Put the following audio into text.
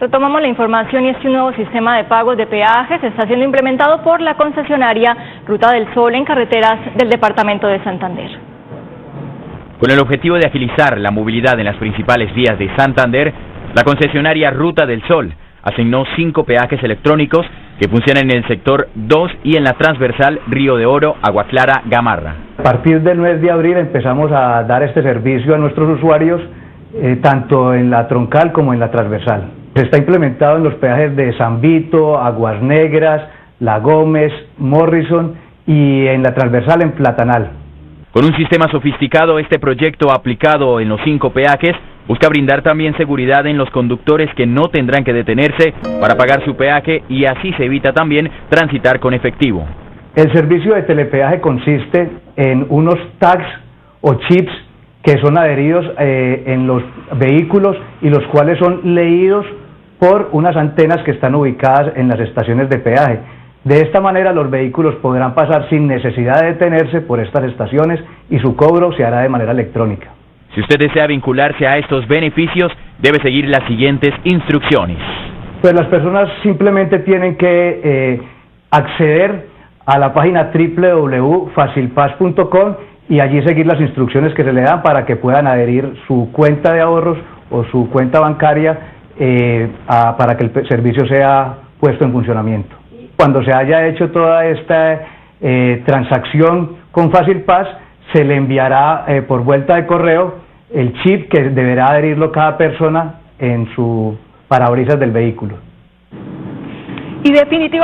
Retomamos la información y es que un nuevo sistema de pagos de peajes está siendo implementado por la concesionaria Ruta del Sol en carreteras del departamento de Santander. Con el objetivo de agilizar la movilidad en las principales vías de Santander, la concesionaria Ruta del Sol asignó cinco peajes electrónicos que funcionan en el sector 2 y en la transversal Río de Oro, Agua Clara, Gamarra. A partir del mes de abril empezamos a dar este servicio a nuestros usuarios, eh, tanto en la troncal como en la transversal. Está implementado en los peajes de San Vito, Aguas Negras, La Gómez, Morrison y en la transversal en Platanal. Con un sistema sofisticado, este proyecto aplicado en los cinco peajes busca brindar también seguridad en los conductores que no tendrán que detenerse para pagar su peaje y así se evita también transitar con efectivo. El servicio de telepeaje consiste en unos tags o chips que son adheridos eh, en los vehículos y los cuales son leídos por unas antenas que están ubicadas en las estaciones de peaje. De esta manera los vehículos podrán pasar sin necesidad de detenerse por estas estaciones y su cobro se hará de manera electrónica. Si usted desea vincularse a estos beneficios, debe seguir las siguientes instrucciones. Pues las personas simplemente tienen que eh, acceder a la página www.facilpaz.com y allí seguir las instrucciones que se le dan para que puedan adherir su cuenta de ahorros o su cuenta bancaria eh, para que el servicio sea puesto en funcionamiento. Cuando se haya hecho toda esta eh, transacción con Fácil se le enviará eh, por vuelta de correo el chip que deberá adherirlo cada persona en su parabrisas del vehículo. Y definitivamente